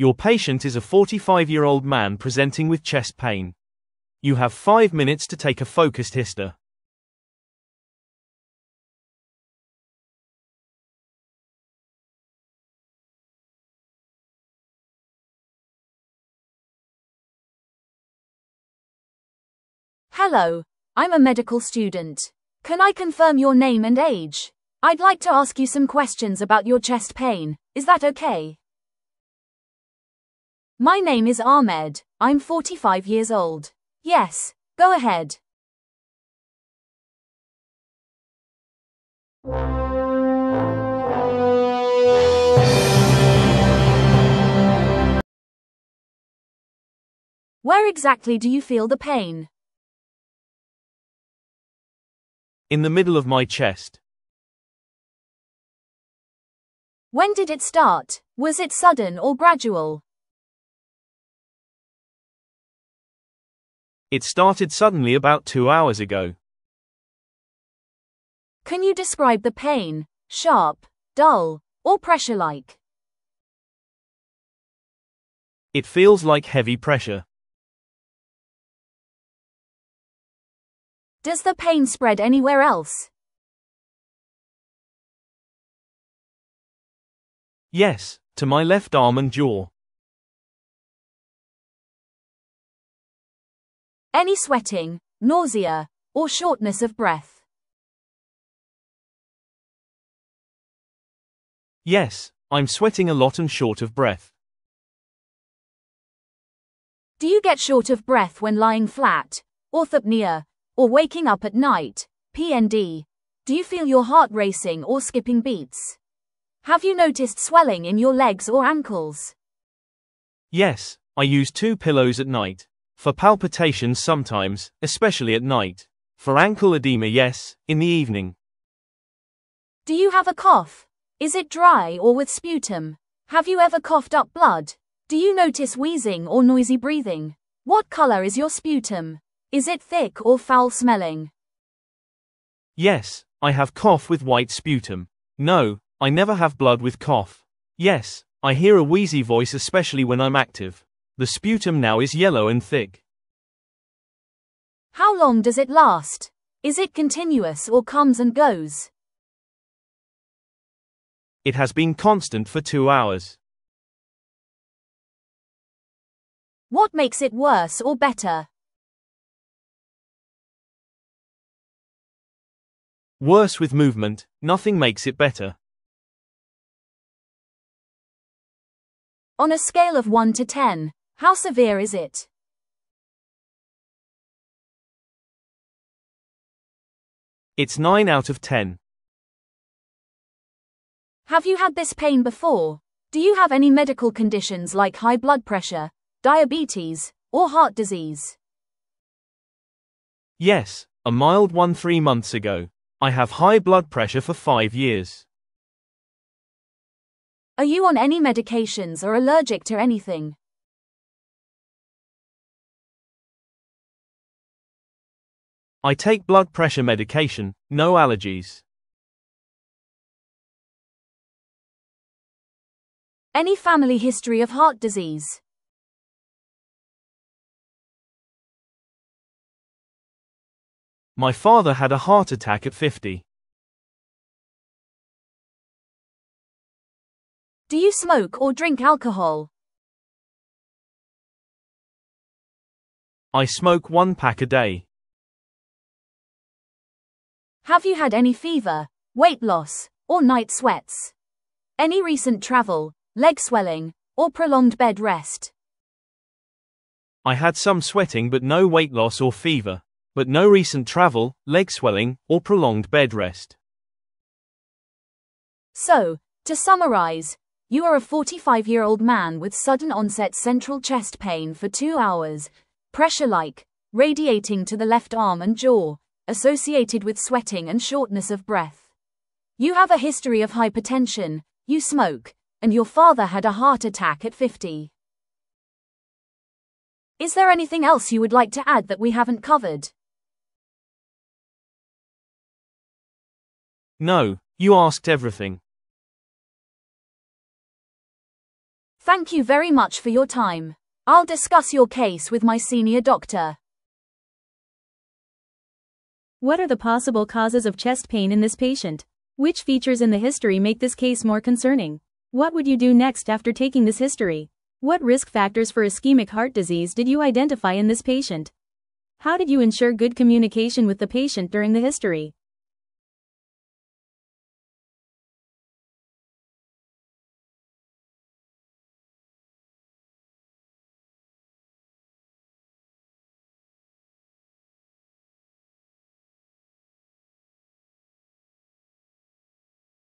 Your patient is a 45 year old man presenting with chest pain. You have 5 minutes to take a focused histo. Hello, I'm a medical student. Can I confirm your name and age? I'd like to ask you some questions about your chest pain. Is that okay? My name is Ahmed. I'm 45 years old. Yes, go ahead. Where exactly do you feel the pain? In the middle of my chest. When did it start? Was it sudden or gradual? It started suddenly about two hours ago. Can you describe the pain? Sharp, dull, or pressure like? It feels like heavy pressure. Does the pain spread anywhere else? Yes, to my left arm and jaw. Any sweating, nausea, or shortness of breath? Yes, I'm sweating a lot and short of breath. Do you get short of breath when lying flat, orthopnea, or waking up at night, PND? Do you feel your heart racing or skipping beats? Have you noticed swelling in your legs or ankles? Yes, I use two pillows at night. For palpitations sometimes, especially at night. For ankle edema yes, in the evening. Do you have a cough? Is it dry or with sputum? Have you ever coughed up blood? Do you notice wheezing or noisy breathing? What color is your sputum? Is it thick or foul smelling? Yes, I have cough with white sputum. No, I never have blood with cough. Yes, I hear a wheezy voice especially when I'm active. The sputum now is yellow and thick. How long does it last? Is it continuous or comes and goes? It has been constant for two hours. What makes it worse or better? Worse with movement, nothing makes it better. On a scale of 1 to 10, how severe is it? It's 9 out of 10. Have you had this pain before? Do you have any medical conditions like high blood pressure, diabetes, or heart disease? Yes, a mild one three months ago. I have high blood pressure for five years. Are you on any medications or allergic to anything? I take blood pressure medication, no allergies. Any family history of heart disease? My father had a heart attack at 50. Do you smoke or drink alcohol? I smoke one pack a day. Have you had any fever, weight loss, or night sweats? Any recent travel, leg swelling, or prolonged bed rest? I had some sweating but no weight loss or fever, but no recent travel, leg swelling, or prolonged bed rest. So, to summarize, you are a 45 year old man with sudden onset central chest pain for two hours, pressure like, radiating to the left arm and jaw, associated with sweating and shortness of breath. You have a history of hypertension, you smoke, and your father had a heart attack at 50. Is there anything else you would like to add that we haven't covered? No, you asked everything. Thank you very much for your time. I'll discuss your case with my senior doctor. What are the possible causes of chest pain in this patient? Which features in the history make this case more concerning? What would you do next after taking this history? What risk factors for ischemic heart disease did you identify in this patient? How did you ensure good communication with the patient during the history?